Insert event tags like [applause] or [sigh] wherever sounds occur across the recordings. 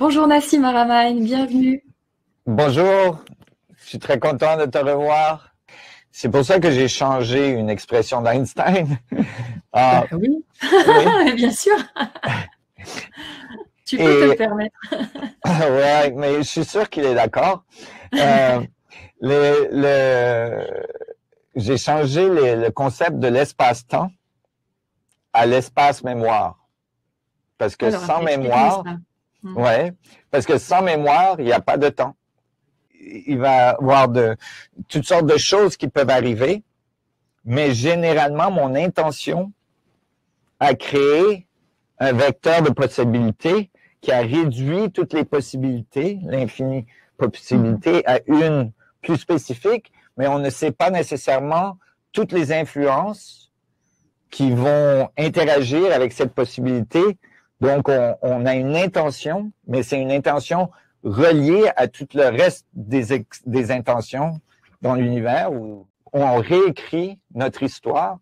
Bonjour Nassim Aramain, bienvenue. Bonjour, je suis très content de te revoir. C'est pour ça que j'ai changé une expression d'Einstein. [laughs] Ah, bah oui. oui. [laughs] bien sûr. tu peux te le permettre. [laughs] oui, mais je suis sûr qu'il est d'accord. Euh, le, j'ai changé le concept de l'espace-temps à l'espace mémoire. Parce que sans mémoire, hmm. ouais, parce que sans mémoire, il n'y a pas de temps. Il va y avoir de, toutes sortes de choses qui peuvent arriver, mais généralement, mon intention a créé un vecteur de possibilités qui a réduit toutes les possibilités, l'infini possibilité, à une plus spécifique, mais on ne sait pas nécessairement toutes les influences qui vont interagir avec cette possibilité. Donc, on, a une intention, mais c'est une intention reliée à tout le reste des, des intentions dans l'univers où on réécrit notre histoire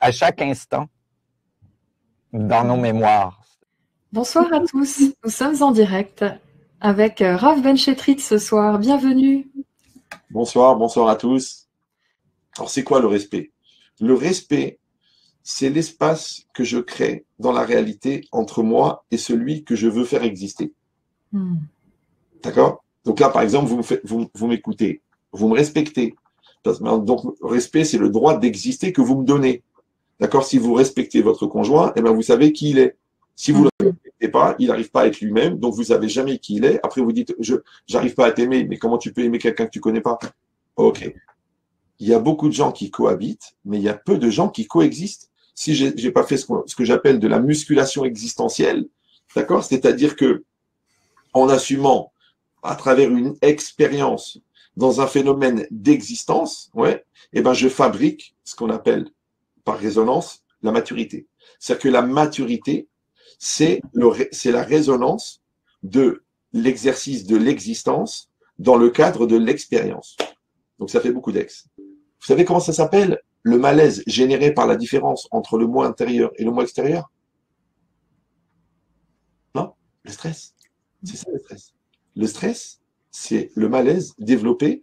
à chaque instant dans nos mémoires. Bonsoir à tous. Nous sommes en direct avec euh, Rav Benchetrit ce soir. Bienvenue. Bonsoir, bonsoir à tous. Alors, c'est quoi le respect? Le respect, c'est l'espace que je crée dans la réalité entre moi et celui que je veux faire exister. Hmm. D'accord? Donc là, par exemple, vous, vous, m'écoutez, vous me respectez. Donc, respect, c'est le droit d'exister que vous me donnez. D'accord? Si vous respectez votre conjoint, eh bien, vous savez qui il est. Si vous ne le respectez pas, il n'arrive pas à être lui-même, donc vous savez jamais qui il est. Après, vous dites, je n'arrive pas à t'aimer, mais comment tu peux aimer quelqu'un que tu connais pas? Ok. Il y a beaucoup de gens qui cohabitent, mais il y a peu de gens qui coexistent. Si j'ai n'ai pas fait ce que, j'appelle de la musculation existentielle, d'accord? C'est-à-dire que en assumant à travers une expérience dans un phénomène d'existence, ouais, eh ben je fabrique ce qu'on appelle par résonance la maturité. C'est-à-dire que la maturité, c'est la résonance de l'exercice de l'existence dans le cadre de l'expérience. Donc ça fait beaucoup d'ex. Vous savez comment ça s'appelle? Le malaise généré par la différence entre le moi intérieur et le moi extérieur? Non Le stress. C'est ça le stress. Le stress, c'est le malaise développé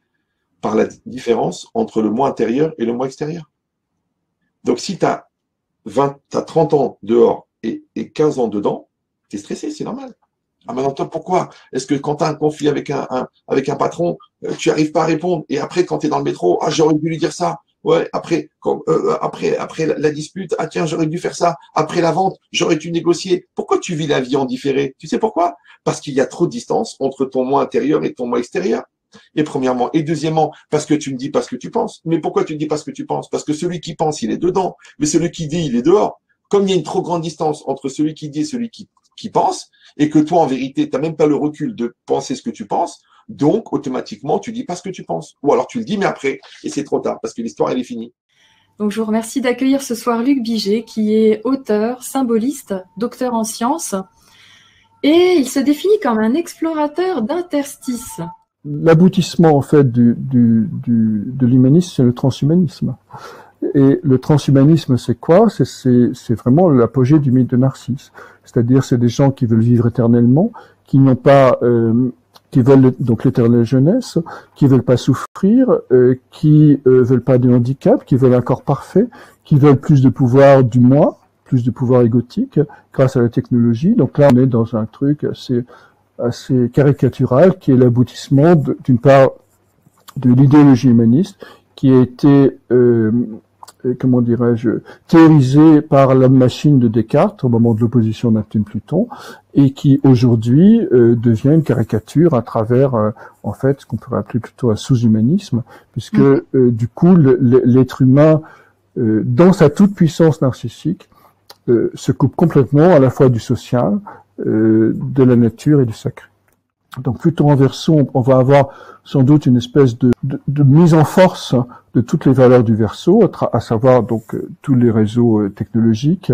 par la différence entre le moi intérieur et le moi extérieur. Donc si tu as, 20, as 30 ans dehors et, 15 ans dedans, tu es stressé, c'est normal. Ah, maintenant, toi, pourquoi? Est-ce que quand tu as un conflit avec un, avec un patron, euh, tu n'arrives pas à répondre Et après, quand tu es dans le métro, ah, j'aurais dû lui dire ça. Ouais, après, quand, euh, après, après la, dispute, ah tiens, j'aurais dû faire ça. Après la vente, j'aurais dû négocier. Pourquoi tu vis la vie en différé? Tu sais pourquoi? Parce qu'il y a trop de distance entre ton moi intérieur et ton moi extérieur. Et premièrement. Et deuxièmement, parce que tu me dis pas ce que tu penses. Mais pourquoi tu ne dis pas ce que tu penses? Parce que celui qui pense, il est dedans. Mais celui qui dit, il est dehors comme il y a une trop grande distance entre celui qui dit et celui qui, qui pense, et que toi, en vérité, tu n'as même pas le recul de penser ce que tu penses, donc automatiquement, tu dis pas ce que tu penses. Ou alors tu le dis, mais après, et c'est trop tard, parce que l'histoire, elle est finie. Donc je vous remercie d'accueillir ce soir Luc Biget, qui est auteur, symboliste, docteur en sciences, et il se définit comme un explorateur d'interstices. L'aboutissement, en fait, du, du, du de l'humanisme, c'est le transhumanisme. Et le transhumanisme, c'est quoi? C'est vraiment l'apogée du mythe de Narcisse. C'est-à-dire, c'est des gens qui veulent vivre éternellement, qui n'ont pas, euh, qui veulent donc l'éternelle jeunesse, qui veulent pas souffrir, euh, qui euh, veulent pas de handicap, qui veulent un corps parfait, qui veulent plus de pouvoir du moi, plus de pouvoir égotique grâce à la technologie. Donc là, on est dans un truc assez, assez caricatural qui est l'aboutissement d'une part de l'idéologie humaniste qui a été euh, comment dirais-je, théorisé par la machine de Descartes au moment de l'opposition Neptune-Pluton, et qui aujourd'hui euh, devient une caricature à travers, euh, en fait, ce qu'on pourrait appeler plutôt un sous-humanisme, puisque mm. euh, du coup, l'être humain, dans sa toute-puissance narcissique, se coupe complètement à la fois du social, de la nature et du sacré. Donc plutôt en verso, on va avoir sans doute une espèce de, mise en force de toutes les valeurs du verso, à savoir donc euh, tous les réseaux euh, technologiques,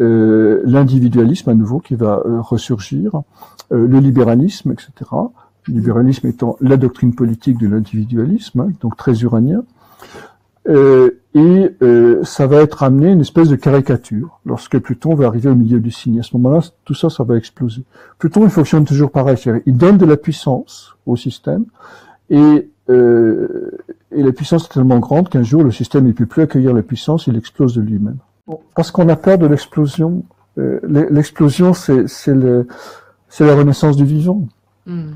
euh, l'individualisme à nouveau qui va ressurgir, le libéralisme, etc. Le libéralisme étant la doctrine politique de l'individualisme, hein, donc très uranien. Euh, et euh, ça va être amené une espèce de caricature lorsque Pluton va arriver au milieu du signe. À ce moment-là, tout ça, ça va exploser. Pluton, il fonctionne toujours pareil. Il donne de la puissance au système et, euh, et la puissance est tellement grande qu'un jour, le système ne peut plus accueillir la puissance, il explose de lui-même. Parce qu'on a peur de l'explosion. Euh, l'explosion, c'est le, la renaissance du vivant. Mm.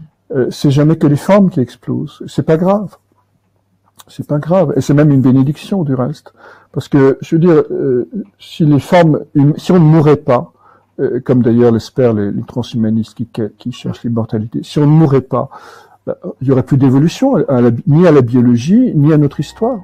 C'est jamais que les formes qui explosent. C'est pas grave. C'est pas grave. Et c'est même une bénédiction du reste. Parce que, je veux dire, euh, si les formes, si on ne mourrait pas, euh, comme d'ailleurs l'espèrent les, transhumanistes qui, qui cherchent l'immortalité, si on ne mourrait pas, bah, il y aurait plus d'évolution ni à la biologie, ni à notre histoire.